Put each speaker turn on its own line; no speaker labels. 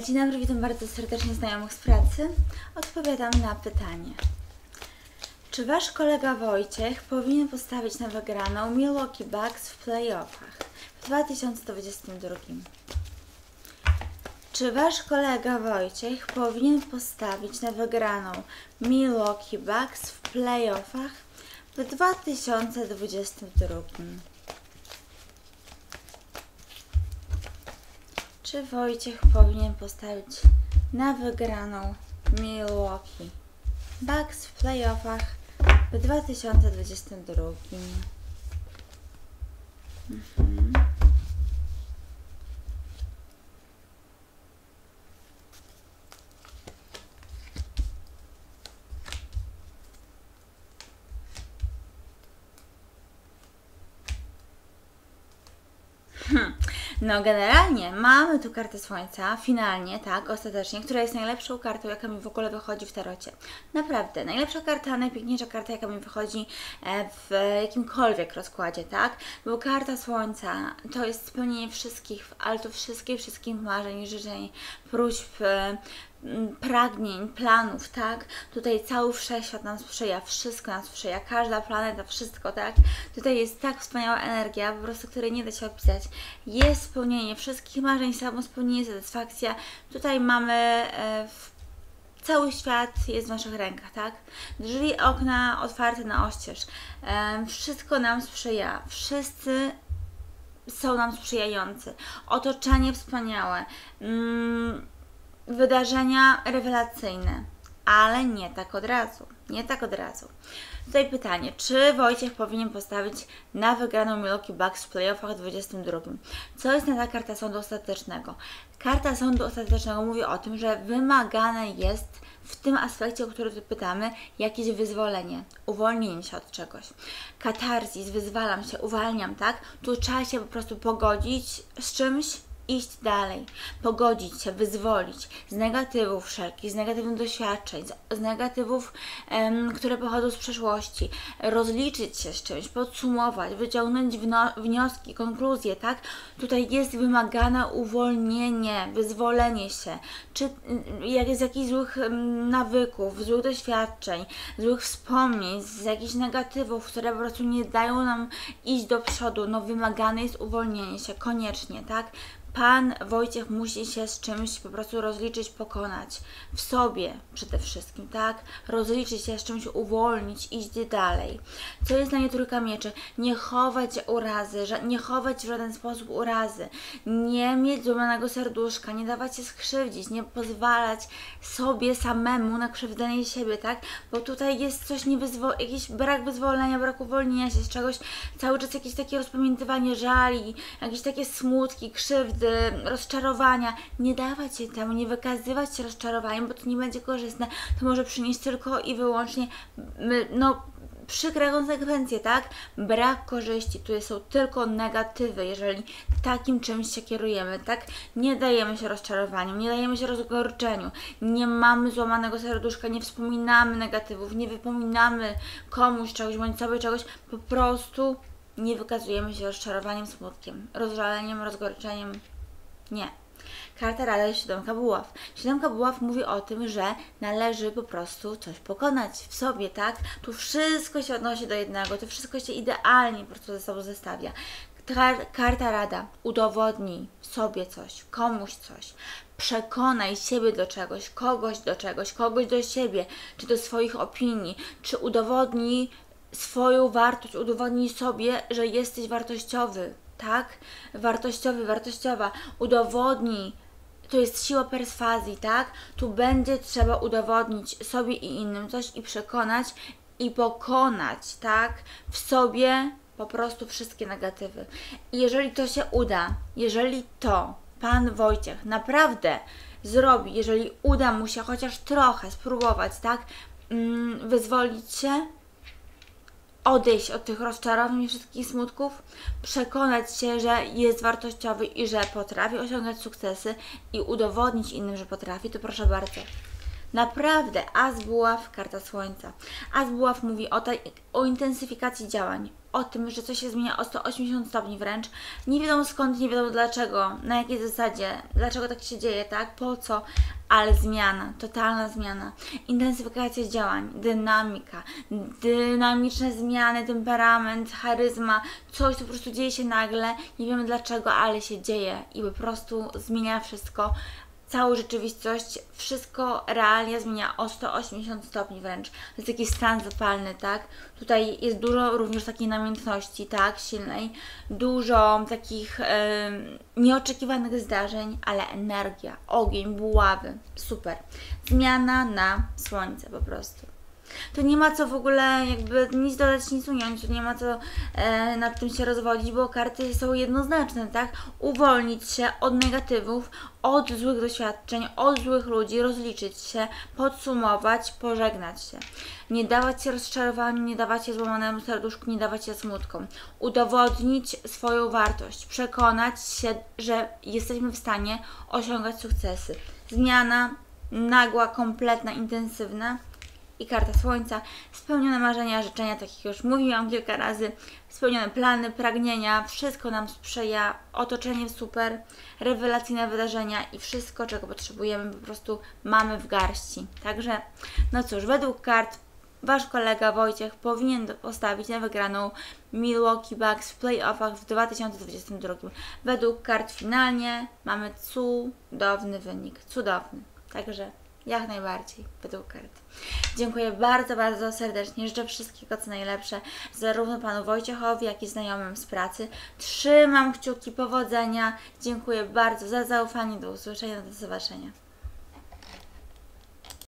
Dzień dobry, witam bardzo serdecznie znajomych z pracy. Odpowiadam na pytanie. Czy Wasz kolega Wojciech powinien postawić na wygraną Milwaukee Bucks w playoffach w 2022? Czy Wasz kolega Wojciech powinien postawić na wygraną Milwaukee Bucks w playoffach w 2022? Czy Wojciech powinien postawić na wygraną Milwaukee Bucks w playoffach w 2022? Mhm. No, generalnie mamy tu kartę Słońca, finalnie, tak, ostatecznie, która jest najlepszą kartą, jaka mi w ogóle wychodzi w tarocie. Naprawdę, najlepsza karta, najpiękniejsza karta, jaka mi wychodzi e, w jakimkolwiek rozkładzie, tak? Bo karta Słońca to jest spełnienie wszystkich, ale to wszystkich, wszystkich marzeń, życzeń, próśb, e, pragnień, planów, tak? Tutaj cały wszechświat nam sprzyja, wszystko nam sprzyja, każda planeta, wszystko, tak? Tutaj jest tak wspaniała energia, po prostu, której nie da się opisać. Jest spełnienie wszystkich marzeń, samo spełnienie, satysfakcja. Tutaj mamy e, cały świat jest w naszych rękach, tak? Drzwi, okna otwarte na oścież. E, wszystko nam sprzyja. Wszyscy są nam sprzyjający. Otoczenie wspaniałe. Mm, wydarzenia rewelacyjne, ale nie tak od razu. Nie tak od razu. Tutaj pytanie, czy Wojciech powinien postawić na wygraną Milwaukee Bucks w playoffach 22? Co jest na ta karta sądu ostatecznego? Karta sądu ostatecznego mówi o tym, że wymagane jest w tym aspekcie, o który tu pytamy, jakieś wyzwolenie, uwolnienie się od czegoś. Katarzis, wyzwalam się, uwalniam, tak? Tu trzeba się po prostu pogodzić z czymś, iść dalej, pogodzić się, wyzwolić z negatywów wszelkich, z negatywnych doświadczeń, z, negatywów, em, które pochodzą z przeszłości, rozliczyć się z czymś, podsumować, wyciągnąć wnioski, konkluzje, tak? Tutaj jest wymagane uwolnienie, wyzwolenie się, czy jak z jakichś złych nawyków, złych doświadczeń, złych wspomnień, z jakichś negatywów, które po prostu nie dają nam iść do przodu, no wymagane jest uwolnienie się, koniecznie, tak? Pan Wojciech musi się z czymś po prostu rozliczyć, pokonać. W sobie przede wszystkim, tak? Rozliczyć się z czymś, uwolnić, iść dalej. Co jest na nie trójka mieczy? Nie chować urazy, nie chować w żaden sposób urazy. Nie mieć złamanego serduszka, nie dawać się skrzywdzić, nie pozwalać sobie samemu na krzywdzenie siebie, tak? Bo tutaj jest coś niewyzwo- jakiś brak wyzwolenia, brak uwolnienia się z czegoś, cały czas jakieś takie rozpamiętywanie żali, jakieś takie smutki, krzywdy, rozczarowania, nie dawać się temu, nie wykazywać się rozczarowaniem, bo to nie będzie korzystne, to może przynieść tylko i wyłącznie, no, przykre konsekwencje, tak? Brak korzyści, tu są tylko negatywy, jeżeli takim czymś się kierujemy, tak? Nie dajemy się rozczarowaniu, nie dajemy się rozgorczeniu, nie mamy złamanego serduszka, nie wspominamy negatywów, nie wypominamy komuś czegoś bądź sobie czegoś, po prostu nie wykazujemy się rozczarowaniem, smutkiem, rozżaleniem, rozgorczeniem, nie. Karta Rada jest siódemka buław. Siódemka buław mówi o tym, że należy po prostu coś pokonać w sobie, tak? Tu wszystko się odnosi do jednego, to wszystko się idealnie po prostu ze sobą zestawia. Karta Rada. Udowodnij sobie coś, komuś coś. Przekonaj siebie do czegoś, kogoś do czegoś, kogoś do siebie, czy do swoich opinii, czy udowodnij swoją wartość, udowodnij sobie, że jesteś wartościowy, tak? Wartościowy, wartościowa, udowodnij. To jest siła perswazji, tak? Tu będzie trzeba udowodnić sobie i innym coś i przekonać i pokonać, tak? W sobie po prostu wszystkie negatywy. I jeżeli to się uda, jeżeli to Pan Wojciech naprawdę zrobi, jeżeli uda mu się chociaż trochę spróbować, tak? Mm, wyzwolić się, odejść od tych rozczarowań i wszystkich smutków, przekonać się, że jest wartościowy i że potrafi osiągać sukcesy i udowodnić innym, że potrafi, to proszę bardzo. Naprawdę, As Buław, karta Słońca. As Buław mówi o, o intensyfikacji działań, o tym, że coś się zmienia o 180 stopni wręcz. Nie wiadomo skąd, nie wiadomo dlaczego, na jakiej zasadzie, dlaczego tak się dzieje, tak, po co, ale zmiana, totalna zmiana. Intensyfikacja działań, dynamika, dynamiczne zmiany, temperament, charyzma, coś, co po prostu dzieje się nagle, nie wiemy dlaczego, ale się dzieje i po prostu zmienia wszystko całą rzeczywistość, wszystko realnie zmienia o 180 stopni wręcz. To jest taki stan zapalny, tak? Tutaj jest dużo również takiej namiętności, tak? Silnej. Dużo takich em, nieoczekiwanych zdarzeń, ale energia, ogień, buławy. Super. Zmiana na słońce po prostu. To nie ma co w ogóle jakby nic dodać, nic ująć, nie ma co e, nad tym się rozwodzić, bo karty są jednoznaczne, tak? Uwolnić się od negatywów, od złych doświadczeń, od złych ludzi, rozliczyć się, podsumować, pożegnać się. Nie dawać się rozczarowaniu, nie dawać się złamanemu serduszku, nie dawać się smutkom. Udowodnić swoją wartość, przekonać się, że jesteśmy w stanie osiągać sukcesy. Zmiana nagła, kompletna, intensywna i karta Słońca, spełnione marzenia, życzenia, takich już mówiłam kilka razy, spełnione plany, pragnienia, wszystko nam sprzyja, otoczenie super, rewelacyjne wydarzenia i wszystko, czego potrzebujemy, po prostu mamy w garści. Także, no cóż, według kart Wasz kolega Wojciech powinien postawić na wygraną Milwaukee Bucks w playoffach w 2022. Według kart finalnie mamy cudowny wynik, cudowny. Także jak najbardziej, według kart. Dziękuję bardzo, bardzo serdecznie. Życzę wszystkiego co najlepsze zarówno panu Wojciechowi, jak i znajomym z pracy. Trzymam kciuki powodzenia. Dziękuję bardzo za zaufanie. Do usłyszenia, do zobaczenia.